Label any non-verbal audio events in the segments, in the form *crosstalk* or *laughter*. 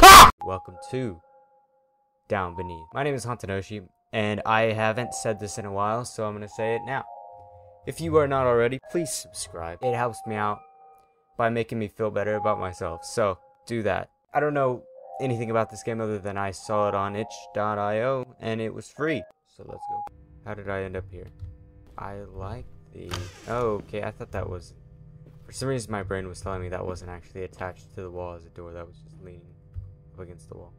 *laughs* Welcome to Down Beneath. My name is Hantanoshi, and I haven't said this in a while, so I'm gonna say it now. If you are not already, please subscribe. It helps me out by making me feel better about myself, so do that. I don't know anything about this game other than I saw it on itch.io, and it was free. So let's go. How did I end up here? I like the... Oh, okay, I thought that was... For some reason, my brain was telling me that wasn't actually attached to the wall as a door. That was just leaning up against the wall.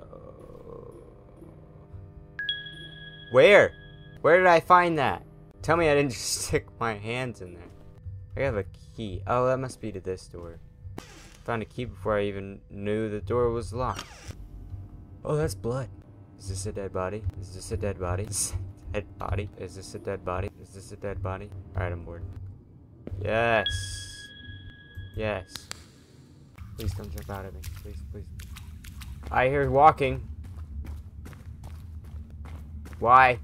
Oh. Where? Where did I find that? Tell me I didn't *laughs* just stick my hands in there. I have a key. Oh, that must be to this door. Found a key before I even knew the door was locked. Oh, that's blood. Is this a dead body? Is this a dead body? *laughs* Is this a dead body? Is this a dead body? Is this a dead body? Alright, I'm bored. Yes. Yes. Please don't jump out at me. Please, please. I hear walking. Why?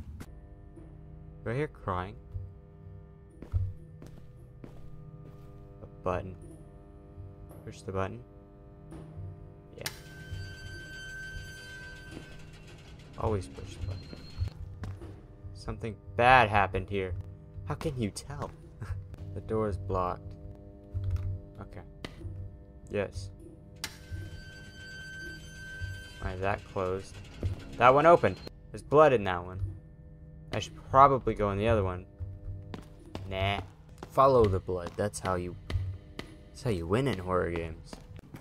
Do I hear crying? A button. Push the button. Yeah. Always push the button. Something bad happened here. How can you tell? *laughs* the door is blocked. Okay. Yes. Alright, that closed. That one opened. There's blood in that one. I should probably go in the other one. Nah. Follow the blood. That's how you that's how you win in horror games.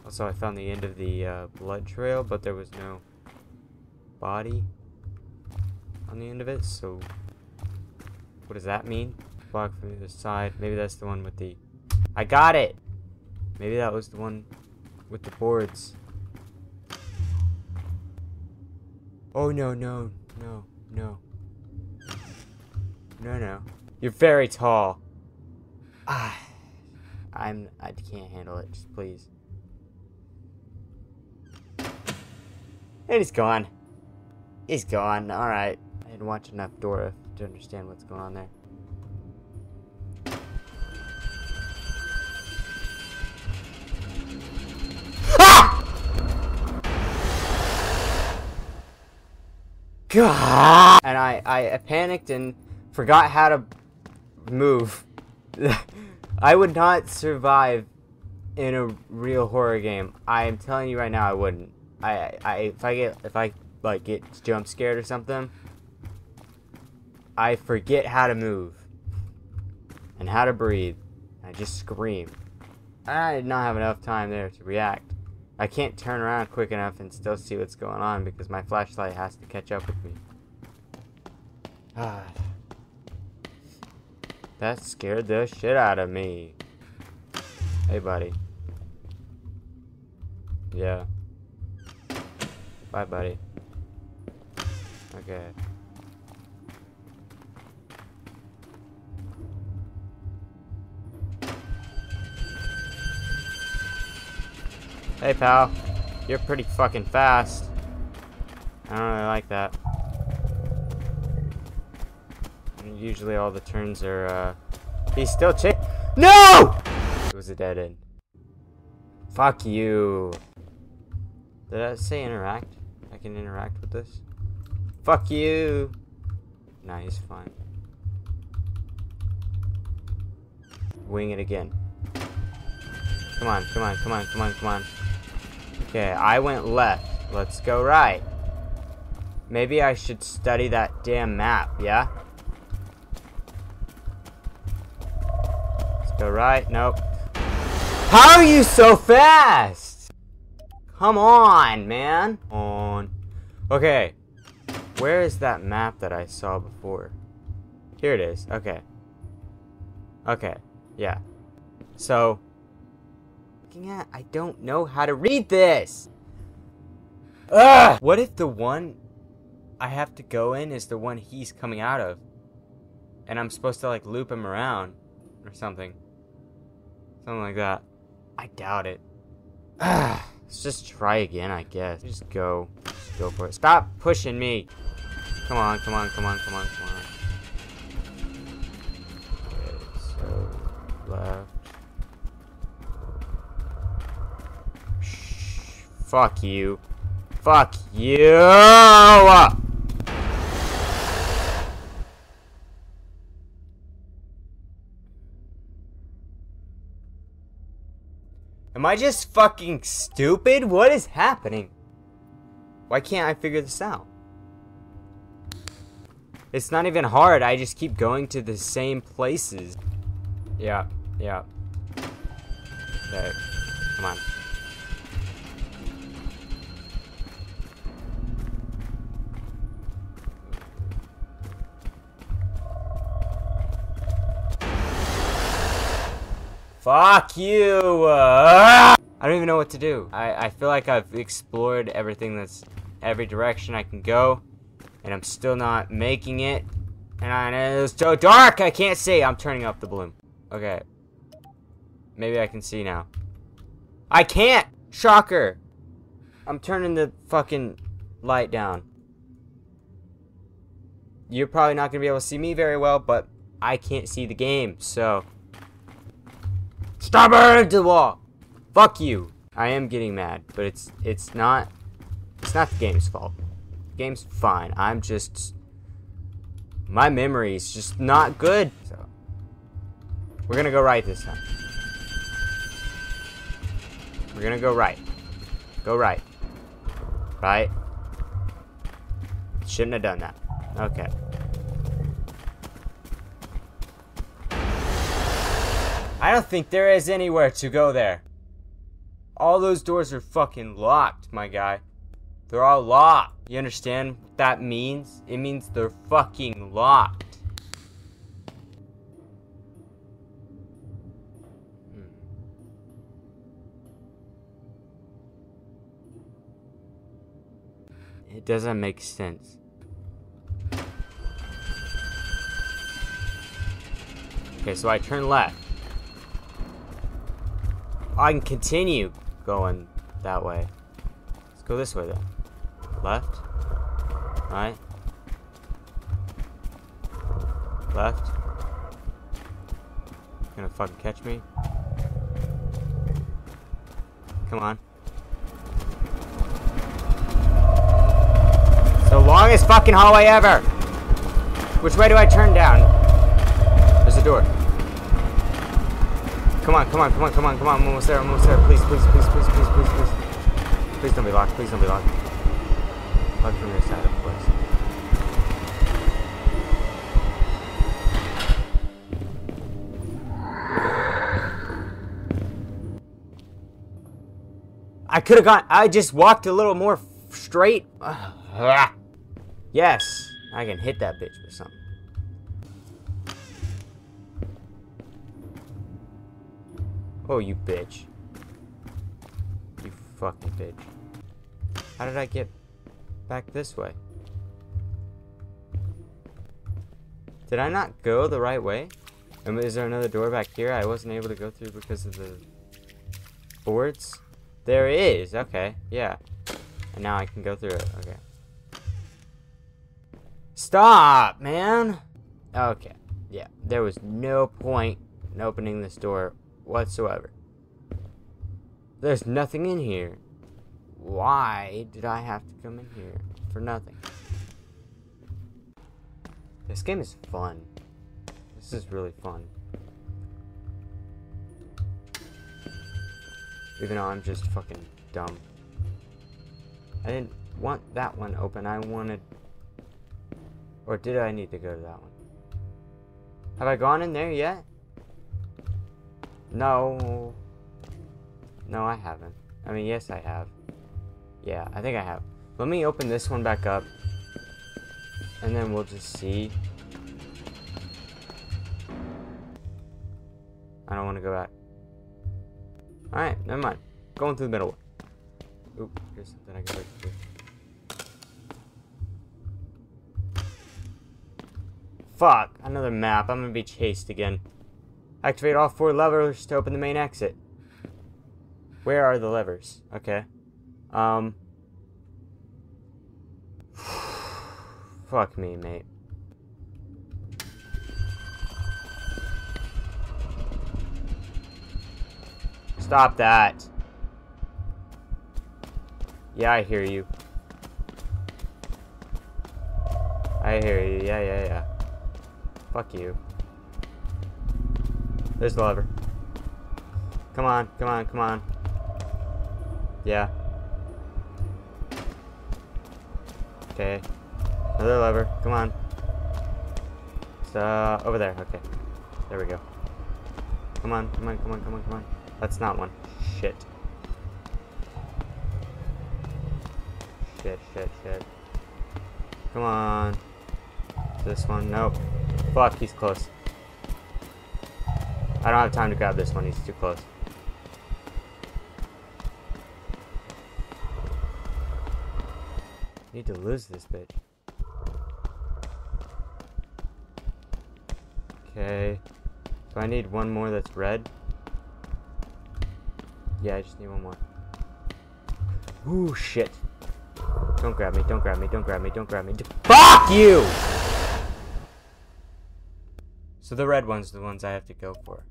Also, I found the end of the uh, blood trail, but there was no body on the end of it, so what does that mean? Block from the other side. Maybe that's the one with the... I got it! Maybe that was the one with the boards. Oh, no, no, no, no. No, no. You're very tall. Ah. I'm I can't handle it. Just please. And he's gone. He's gone. All right. I didn't watch enough Dora to understand what's going on there. God! And I, I panicked and forgot how to move. *laughs* I would not survive in a real horror game. I am telling you right now, I wouldn't. I, I, if I get, if I like get jump scared or something, I forget how to move and how to breathe. I just scream. I did not have enough time there to react. I can't turn around quick enough and still see what's going on because my flashlight has to catch up with me. Ah. That scared the shit out of me. Hey, buddy. Yeah. Bye, buddy. Okay. Hey, pal. You're pretty fucking fast. I don't really like that usually all the turns are, uh... He's still ch- No! It was a dead end. Fuck you. Did I say interact? I can interact with this? Fuck you! Nah, he's fine. Wing it again. Come on, come on, come on, come on, come on. Okay, I went left. Let's go right. Maybe I should study that damn map, yeah? Let's Go right. Nope. How are you so fast? Come on, man. On. Okay. Where is that map that I saw before? Here it is. Okay. Okay. Yeah. So, looking at, I don't know how to read this. Ugh! What if the one I have to go in is the one he's coming out of? And I'm supposed to like loop him around or something. Something like that. I doubt it. Let's just try again, I guess. Just go. Just go for it. Stop pushing me. Come on, come on, come on, come on, come on. Fuck you. Fuck you! Am I just fucking stupid? What is happening? Why can't I figure this out? It's not even hard, I just keep going to the same places. Yeah, yeah. Okay, come on. Fuck you! Uh, I don't even know what to do. I, I feel like I've explored everything that's every direction I can go, and I'm still not making it. And I, it's so dark, I can't see. I'm turning up the bloom. Okay. Maybe I can see now. I can't! Shocker! I'm turning the fucking light down. You're probably not going to be able to see me very well, but I can't see the game, so... Stubborn to the wall. Fuck you. I am getting mad, but it's it's not it's not the game's fault. The game's fine. I'm just my memory is just not good. So we're gonna go right this time. We're gonna go right. Go right. Right. Shouldn't have done that. Okay. I don't think there is anywhere to go there. All those doors are fucking locked, my guy. They're all locked. You understand what that means? It means they're fucking locked. Hmm. It doesn't make sense. Okay, so I turn left. I can continue going that way. Let's go this way then. Left. Right. Left. Gonna fucking catch me. Come on. So longest fucking hallway ever! Which way do I turn down? There's a door. Come on, come on, come on, come on, come on. I'm almost there, I'm almost there. Please, please, please, please, please, please, please. Please don't be locked. Please don't be locked. Locked from your side, of course. I could have gone. I just walked a little more straight. *sighs* yes, I can hit that bitch with something. Oh, you bitch. You fucking bitch. How did I get back this way? Did I not go the right way? And is there another door back here I wasn't able to go through because of the boards? There is. Okay. Yeah. And now I can go through it. Okay. Stop, man. Okay. Yeah. There was no point in opening this door whatsoever. There's nothing in here. Why did I have to come in here for nothing? This game is fun. This is really fun. Even though I'm just fucking dumb. I didn't want that one open. I wanted... Or did I need to go to that one? Have I gone in there yet? No. No, I haven't. I mean, yes, I have. Yeah, I think I have. Let me open this one back up. And then we'll just see. I don't want to go back. Alright, never mind. Going through the middle. Oop, here's something I can break through. Fuck, another map. I'm gonna be chased again. Activate all four levers to open the main exit. Where are the levers? Okay. Um. *sighs* Fuck me, mate. Stop that. Yeah, I hear you. I hear you. Yeah, yeah, yeah. Fuck you. There's the lever. Come on, come on, come on. Yeah. Okay. Another lever. Come on. It's uh over there. Okay. There we go. Come on, come on, come on, come on, come on. That's not one. Shit. Shit, shit, shit. Come on. This one. Nope. Fuck, he's close. I don't have time to grab this one. He's too close. Need to lose this bitch. Okay. So I need one more that's red. Yeah, I just need one more. Ooh, shit. Don't grab me, don't grab me, don't grab me, don't grab me. Fuck you! So the red ones are the ones I have to go for.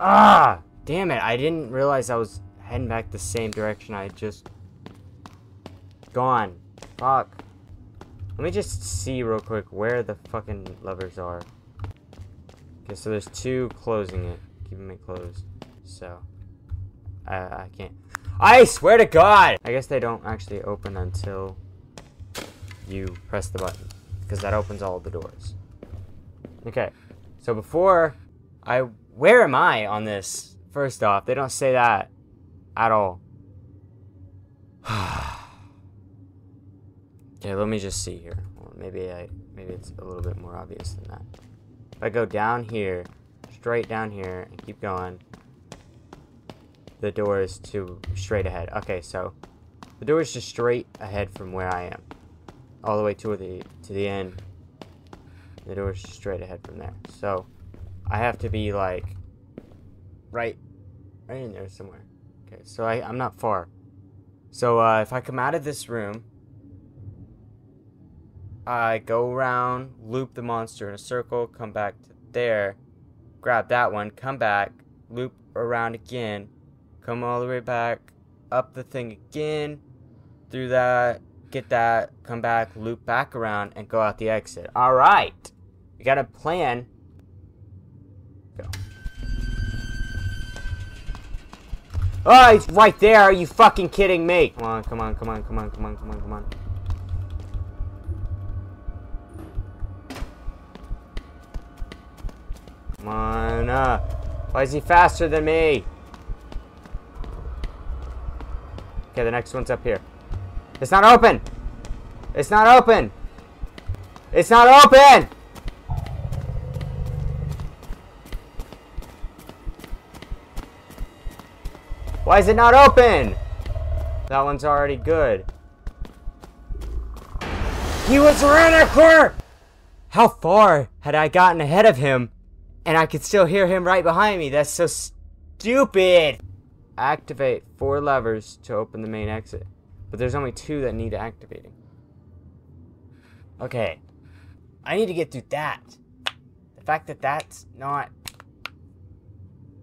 Ah! Damn it, I didn't realize I was heading back the same direction I just gone. Fuck. Let me just see real quick where the fucking levers are. Okay, so there's two closing it, keeping it closed. So, I, I can't. I swear to God! I guess they don't actually open until you press the button, because that opens all the doors. Okay, so before I, where am I on this? First off, they don't say that at all. *sighs* Okay, let me just see here. Well, maybe I maybe it's a little bit more obvious than that. If I go down here, straight down here, and keep going, the door is to straight ahead. Okay, so the door is just straight ahead from where I am, all the way to the to the end. The door is straight ahead from there. So I have to be like right, right in there somewhere. Okay, so I I'm not far. So uh, if I come out of this room I go around, loop the monster in a circle, come back to there, grab that one, come back, loop around again, come all the way back, up the thing again, through that, get that, come back, loop back around, and go out the exit. Alright! We got a plan. Oh, he's right there! Are you fucking kidding me? Come on, come on, come on, come on, come on, come on, come on. Come on. Uh, why is he faster than me? Okay, the next one's up here. It's not open! It's not open! It's not open! Why is it not open? That one's already good. He was corner! How far had I gotten ahead of him and I could still hear him right behind me. That's so stupid. Activate four levers to open the main exit. But there's only two that need activating. Okay. I need to get through that. The fact that that's not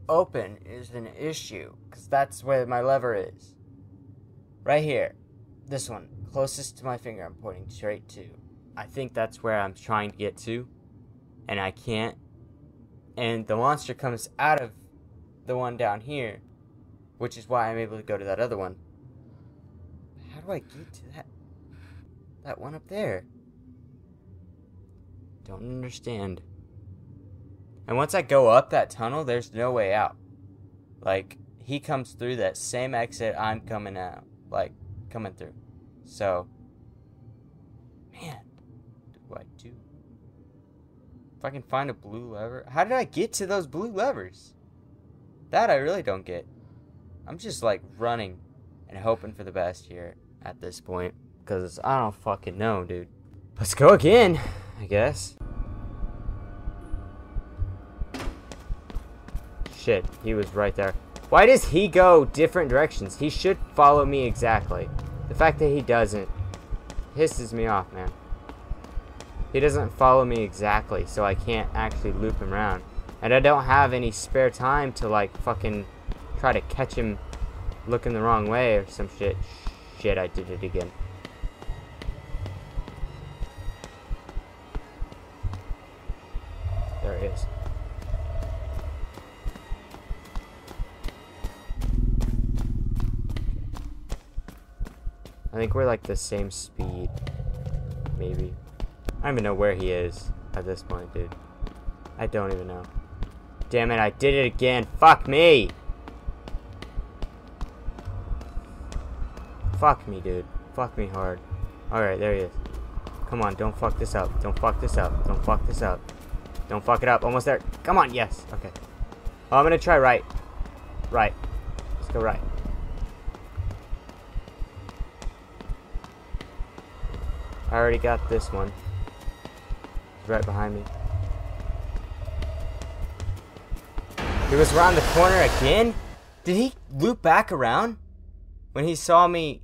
open is an issue. Because that's where my lever is. Right here. This one. Closest to my finger I'm pointing straight to. I think that's where I'm trying to get to. And I can't and the monster comes out of the one down here, which is why I'm able to go to that other one. How do I get to that that one up there? Don't understand. And once I go up that tunnel, there's no way out. Like he comes through that same exit I'm coming out, like coming through. So, man, what do I do? If I can find a blue lever. How did I get to those blue levers? That I really don't get. I'm just like running and hoping for the best here at this point. Because I don't fucking know, dude. Let's go again, I guess. Shit, he was right there. Why does he go different directions? He should follow me exactly. The fact that he doesn't hisses me off, man. He doesn't follow me exactly, so I can't actually loop him around. And I don't have any spare time to, like, fucking try to catch him looking the wrong way or some shit. Shit, I did it again. I think we're like the same speed. Maybe. I don't even know where he is at this point, dude. I don't even know. Damn it, I did it again. Fuck me! Fuck me, dude. Fuck me hard. Alright, there he is. Come on, don't fuck this up. Don't fuck this up. Don't fuck this up. Don't fuck it up. Almost there. Come on, yes. Okay. Oh, I'm gonna try right. Right. Let's go right. I already got this one. He's right behind me. He was around the corner again? Did he loop back around? When he saw me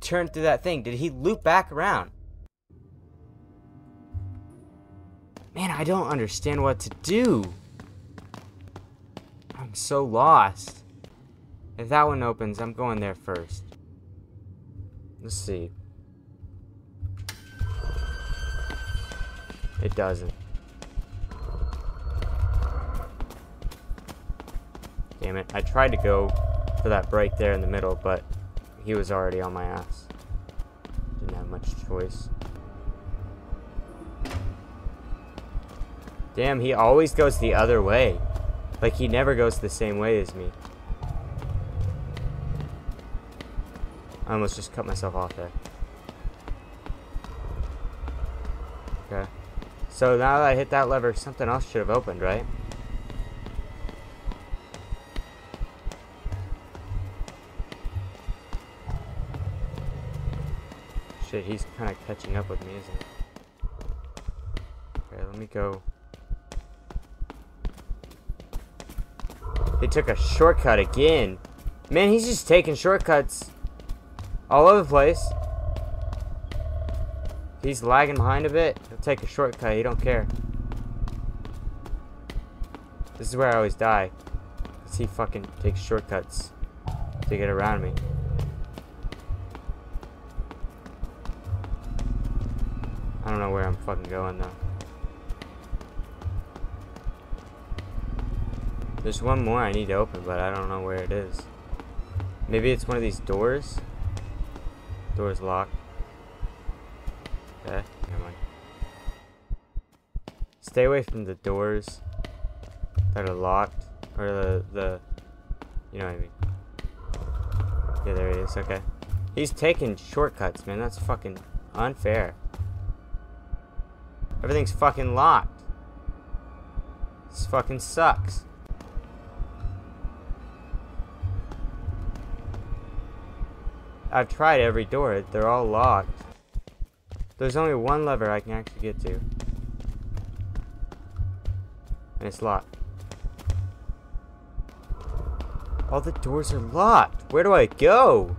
turn through that thing, did he loop back around? Man, I don't understand what to do. I'm so lost. If that one opens, I'm going there first. Let's see. It doesn't. Damn it. I tried to go for that break there in the middle, but he was already on my ass. Didn't have much choice. Damn, he always goes the other way. Like, he never goes the same way as me. I almost just cut myself off there. So now that I hit that lever, something else should have opened, right? Shit, he's kind of catching up with me, isn't he? Okay, let me go. He took a shortcut again. Man, he's just taking shortcuts all over the place. He's lagging behind a bit, he'll take a shortcut. He don't care. This is where I always die. Because he fucking takes shortcuts to get around me. I don't know where I'm fucking going though. There's one more I need to open, but I don't know where it is. Maybe it's one of these doors? Door's locked. Okay, never mind. Stay away from the doors that are locked. Or the, the, you know what I mean. Yeah, there he is, okay. He's taking shortcuts, man. That's fucking unfair. Everything's fucking locked. This fucking sucks. I've tried every door. They're all locked. There's only one lever I can actually get to. And it's locked. All the doors are locked. Where do I go?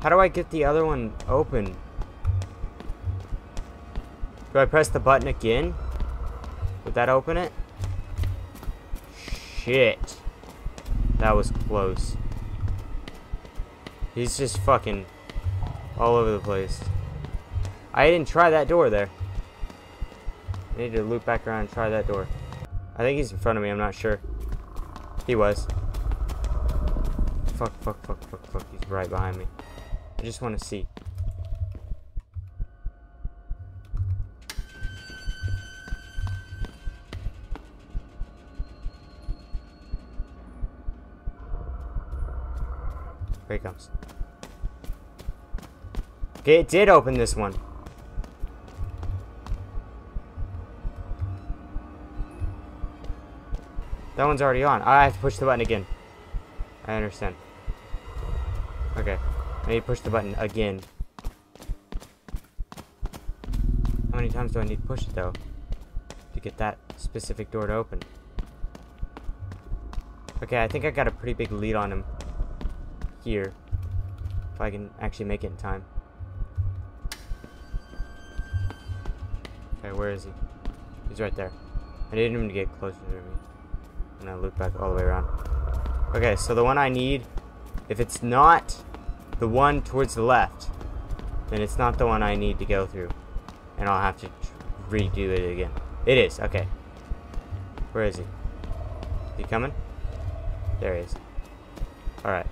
How do I get the other one open? Do I press the button again? Would that open it? Shit. That was close. He's just fucking all over the place. I didn't try that door there. I need to loop back around and try that door. I think he's in front of me, I'm not sure. He was. Fuck, fuck, fuck, fuck, fuck. He's right behind me. I just want to see. Here he comes. Okay, it did open this one. That one's already on. I have to push the button again. I understand. Okay. To push the button again. How many times do I need to push it, though? To get that specific door to open? Okay, I think I got a pretty big lead on him here. If I can actually make it in time. Okay, where is he? He's right there. I need him to get closer to me. And I loop back all the way around. Okay, so the one I need If it's not the one towards the left, then it's not the one I need to go through. And I'll have to redo it again. It is, okay. Where is he? Is he coming? There he is. Alright.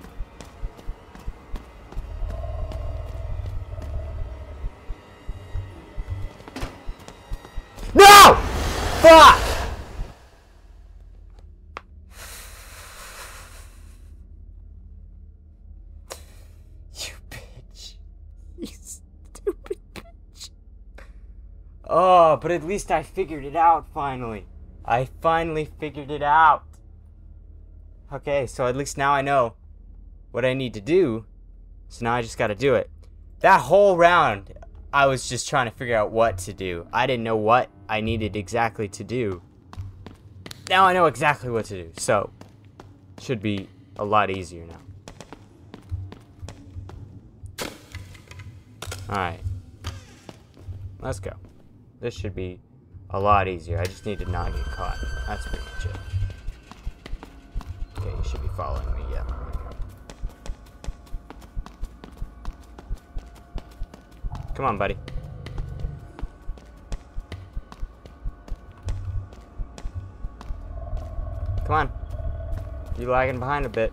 No! Fuck! You bitch. You stupid bitch. But at least I figured it out finally. I finally figured it out. Okay, so at least now I know what I need to do. So now I just gotta do it. That whole round, I was just trying to figure out what to do. I didn't know what I needed exactly to do. Now I know exactly what to do. So, should be a lot easier now. Alright. Let's go. This should be a lot easier. I just need to not get caught. That's pretty much it. Okay, you should be following me, yeah. Come on, buddy. Come on. You lagging behind a bit.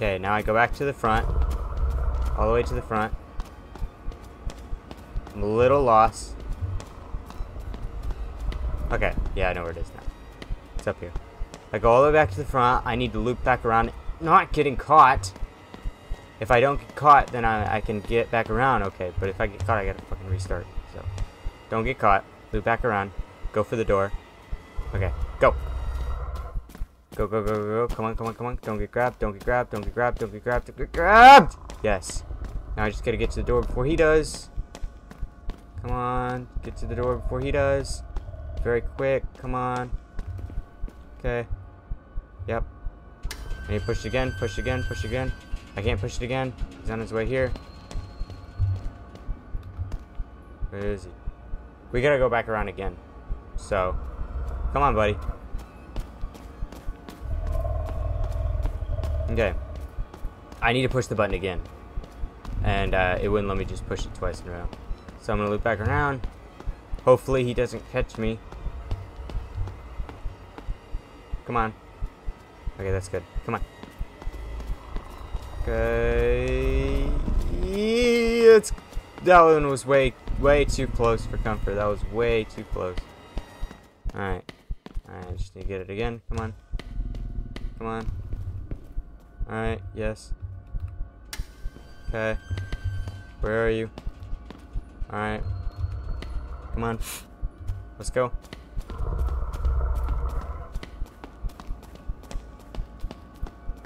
Okay, now I go back to the front. All the way to the front. I'm a little lost. Okay, yeah, I know where it is now. It's up here. I go all the way back to the front. I need to loop back around, not getting caught. If I don't get caught, then I, I can get back around, okay. But if I get caught, I gotta fucking restart. So, don't get caught. Loop back around. Go for the door. Okay, go. Go, go, go, go, go. Come on, come on, come on. Don't get grabbed, don't get grabbed, don't get grabbed, don't get grabbed, don't get grabbed! Yes. Now I just gotta get to the door before he does. Come on. Get to the door before he does. Very quick. Come on. Okay. Yep. And he pushed again, push again, push again. I can't push it again. He's on his way here. Where is he? We gotta go back around again. So, come on, buddy. Okay. I need to push the button again. And uh, it wouldn't let me just push it twice in a row. So I'm gonna loop back around. Hopefully he doesn't catch me. Come on. Okay, that's good. Come on. Okay. It's that one was way way too close for comfort. That was way too close. Alright, I just need to get it again. Come on. Come on. Alright, yes. Okay. Where are you? Alright. Come on. Let's go.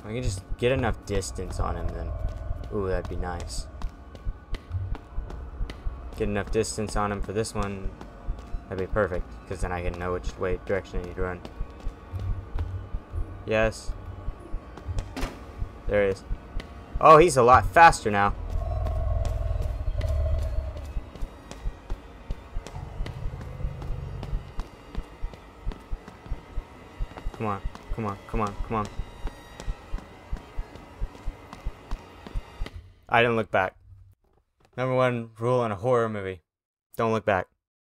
I can just get enough distance on him then. Ooh, that'd be nice. Get enough distance on him for this one. That'd be perfect. Because then I can know which way direction I need to run. Yes. There he is. Oh, he's a lot faster now. Come on, come on, come on, come on. I didn't look back. Number one rule in a horror movie. Don't look back.